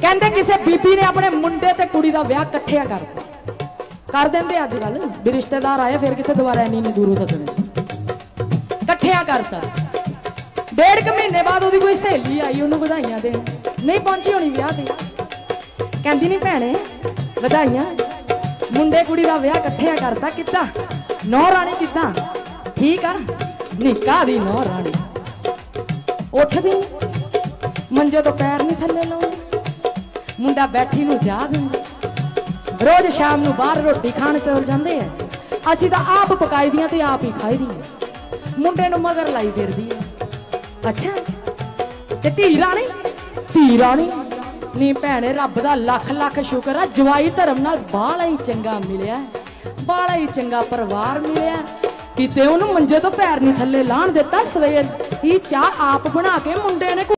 ਕਹਿੰਦੇ ਕਿਸੇ ਬੀਬੀ ਨੇ ਆਪਣੇ ਮੁੰਡੇ ਤੇ ਕੁੜੀ ਦਾ ਵਿਆਹ ਇਕੱਠਿਆਂ ਕਰਤਾ ਕਰ ਦਿੰਦੇ ਅੱਜ ਕੱਲ ਵੀ ਰਿਸ਼ਤੇਦਾਰ ਆਏ, ਫਿਰ ਕਿੱਥੇ ਦੁਬਾਰਾ ਇੰਨੀ ਨਹੀਂ ਦੂਰੋਂ ਸੱਦਣੇ ਇਕੱਠਿਆਂ ਕਰਤਾ। ਡੇਢ ਕੁ ਮਹੀਨੇ ਬਾਅਦ ਉਹਦੀ ਕੋਈ ਸਹੇਲੀ ਆਈ, ਉਹਨੂੰ ਵਧਾਈਆਂ ਦੇਣ। ਨਹੀਂ ਪਹੁੰਚੀ ਹੋਣੀ ਵਿਆਹ ਤੇ। ਕਹਿੰਦੀ ਨਹੀਂ ਭੈਣੇ, ਵਧਾਈਆਂ। ਮੁੰਡੇ ਕੁੜੀ ਦਾ ਵਿਆਹ ਇਕੱਠਿਆਂ ਕਰਤਾ ਕਿੱਦਾਂ ਨੌ ਰਾਣੀ ਕਿੱਦਾਂ ਠੀਕ ਆ। ਨਿੱਕਾ ਦੀ ਨੌ ਰਾਣੀ। ਉੱਠਦੀ ਮੰਜੇ ਤੋਂ ਪੈਰ ਨਹੀਂ ਥੱਲੇ ਲਾਉਂਦੀ। ਮੁੰਡਾ ਬੈਠੀ ਨੂੰ ਜਾ ਦਿੰਦਾ। ਰੋਜ਼ ਸ਼ਾਮ ਨੂੰ ਬਾਹਰ ਰੋਟੀ ਖਾਣ ਚਲ ਜਾਂਦੇ ਆ। ਅਸੀਂ ਤਾਂ ਆਪ ਪਕਾਈ ਦੀਆਂ ਤੇ ਆਪ ਹੀ ਖਾਈ ਦੀਆਂ। ਮੁੰਡੇ ਨੂੰ ਮਗਰ ਲਾਈ ਫਿਰਦੀ ਆ। ਅੱਛਾ, ਤੇ ਧੀ ਰਾਣੀ? ਧੀ ਰਾਣੀ? ਨੀ ਭੈਣੇ, ਰੱਬ ਦਾ ਲੱਖ ਲੱਖ ਸ਼ੁਕਰ ਆ, ਜਵਾਈ ਧਰਮ ਨਾਲ ਬਾਹਲਾ ਹੀ ਚੰਗਾ ਮਿਲਿਆ। ਬਾਹਲਾ ਹੀ ਚੰਗਾ ਪਰਿਵਾਰ ਮਿਲਿਆ। ਕਿਤੇ ਉਹਨੂੰ ਮੰਜੇ ਤੋਂ ਪੈਰ ਨਹੀਂ ਥੱਲੇ ਲਾਣ ਦਿੱਤਾ ਸਵੇਰ। ਹੀ ਚਾਹ ਆਪ ਬਣਾ ਕੇ ਮੁੰਡੇ ਨੇ